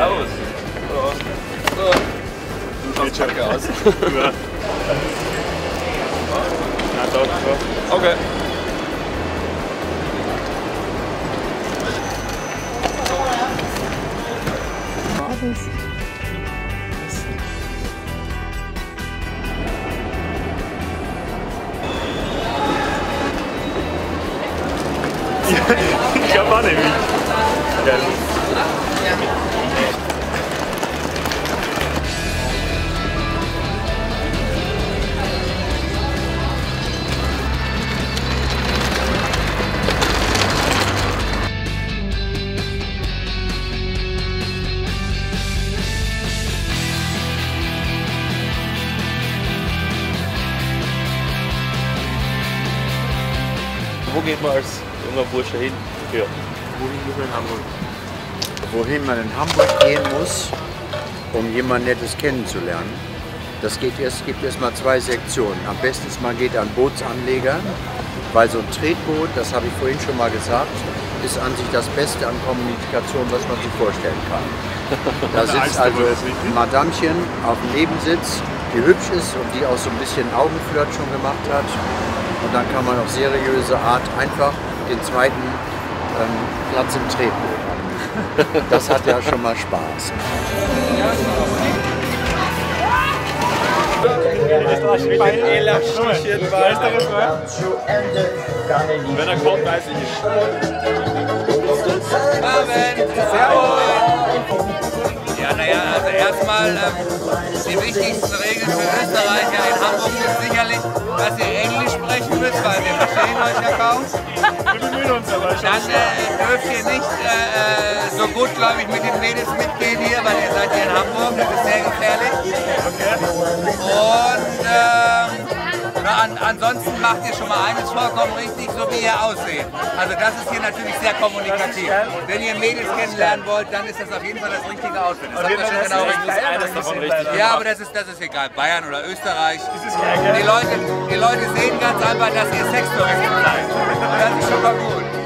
that was. Oh, oh. okay. This. Japan evik gelmiş. Wo geht man als junger Bursche hin? Ja. Wohin gehen wir in Hamburg? wohin man in Hamburg gehen muss, um jemand Nettes kennenzulernen. Das geht erst, gibt erstmal zwei Sektionen. Am besten ist, man geht an Bootsanleger, weil so ein Tretboot, das habe ich vorhin schon mal gesagt, ist an sich das Beste an Kommunikation, was man sich vorstellen kann. Da sitzt also ein Madamchen auf dem Nebensitz, die hübsch ist und die auch so ein bisschen Augenflirt schon gemacht hat. Und dann kann man auf seriöse Art einfach den zweiten ähm, Platz im Tretboot annehmen. Das hat ja schon mal Spaß. Ist? Wenn er kommt, weiß ich nicht. Ja, naja, also erstmal ähm, die wichtigsten Regeln für Österreicher in Hamburg sind sicherlich, ja kaum. Wir bemühen uns aber. Dann äh, dürft ihr nicht äh, äh, so gut, glaube ich, mit den Mädels mitgehen hier, weil ihr seid hier in Hamburg, das ist sehr gefährlich. An, ansonsten macht ihr schon mal eines vollkommen richtig, so wie ihr ausseht. Also das ist hier natürlich sehr kommunikativ. Wenn ihr Mädels kennenlernen wollt, dann ist das auf jeden Fall das richtige Outfit. Das habt ihr schon genau richtig. eines davon richtig. Ja, aber das ist, das ist egal. Bayern oder Österreich. Die Leute, die Leute sehen ganz einfach, dass ihr Sextouristen seid. Und das ist schon mal gut.